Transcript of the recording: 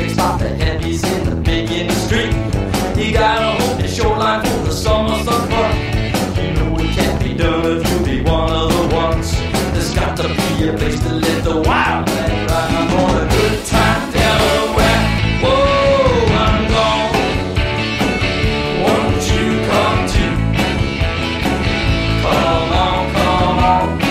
traffic's not the heavies in the big industry. He gotta hold the shoreline for the summer sun You know it can't be done if you be one of the ones. There's got to be a place to live the wild man right. I'm on a good time, Delaware. Whoa. I'm gone. Won't you come too? Come on, come on.